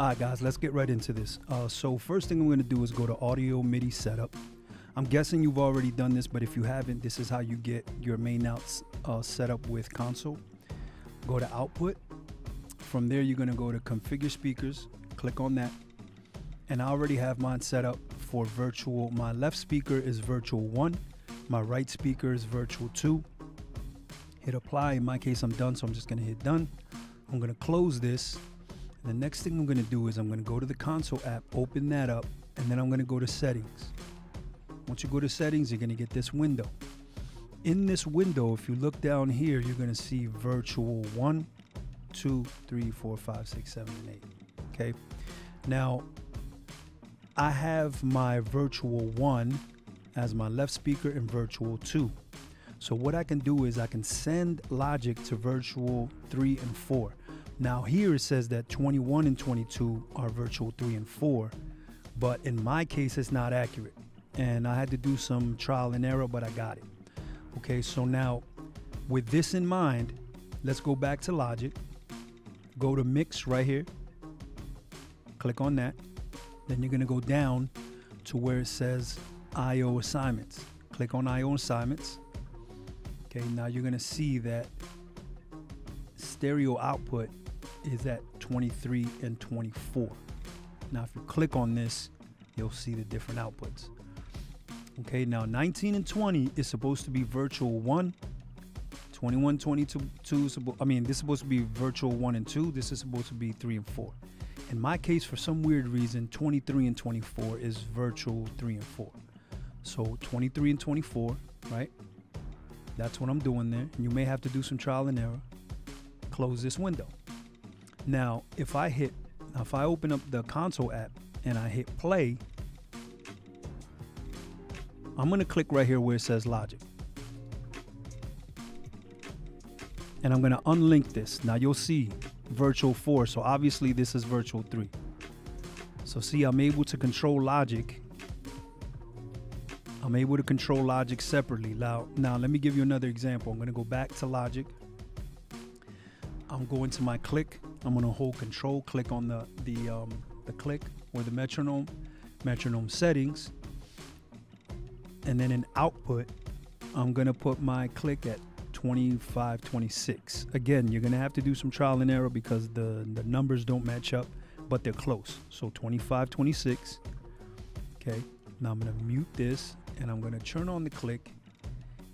All right, guys, let's get right into this. Uh, so first thing I'm going to do is go to Audio MIDI Setup. I'm guessing you've already done this, but if you haven't, this is how you get your main outs uh, set up with console. Go to Output. From there, you're going to go to Configure Speakers. Click on that. And I already have mine set up for virtual. My left speaker is virtual 1. My right speaker is virtual 2. Hit apply. In my case, I'm done, so I'm just going to hit done. I'm going to close this the next thing I'm going to do is I'm going to go to the console app, open that up, and then I'm going to go to settings. Once you go to settings, you're going to get this window. In this window, if you look down here, you're going to see virtual 1, 2, 3, 4, 5, 6, 7, and 8. Okay. Now, I have my virtual 1 as my left speaker and virtual 2. So what I can do is I can send Logic to virtual 3 and 4. Now here it says that 21 and 22 are virtual 3 and 4, but in my case it's not accurate. And I had to do some trial and error, but I got it. Okay, so now with this in mind, let's go back to Logic. Go to Mix right here. Click on that. Then you're gonna go down to where it says IO assignments. Click on IO assignments. Okay, now you're gonna see that stereo output is at 23 and 24. Now, if you click on this, you'll see the different outputs. Okay, now 19 and 20 is supposed to be virtual 1. 21, 22, two, I mean, this is supposed to be virtual 1 and 2. This is supposed to be 3 and 4. In my case, for some weird reason, 23 and 24 is virtual 3 and 4. So 23 and 24, right? That's what I'm doing there. You may have to do some trial and error. Close this window. Now, if I hit, if I open up the console app and I hit play, I'm gonna click right here where it says Logic. And I'm gonna unlink this. Now you'll see Virtual 4, so obviously this is Virtual 3. So see, I'm able to control Logic. I'm able to control Logic separately. Now, now let me give you another example. I'm gonna go back to Logic. I'm going to my click I'm gonna hold control, click on the, the, um, the click or the metronome, metronome settings. And then in output, I'm gonna put my click at 25, 26. Again, you're gonna have to do some trial and error because the, the numbers don't match up, but they're close. So 25, 26. Okay, now I'm gonna mute this and I'm gonna turn on the click.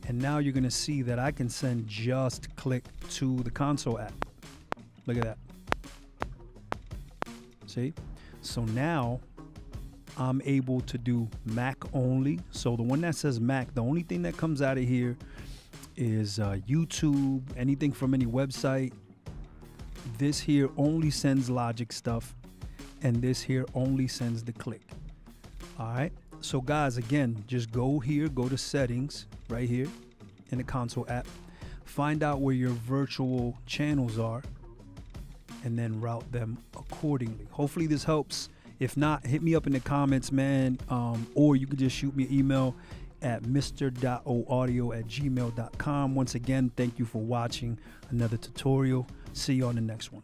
And now you're gonna see that I can send just click to the console app. Look at that. See? So now I'm able to do Mac only. So the one that says Mac, the only thing that comes out of here is uh, YouTube, anything from any website. This here only sends Logic stuff, and this here only sends the click. All right. So guys, again, just go here, go to settings right here in the console app, find out where your virtual channels are and then route them accordingly. Hopefully, this helps. If not, hit me up in the comments, man, um, or you can just shoot me an email at mr.oaudio at gmail.com. Once again, thank you for watching another tutorial. See you on the next one.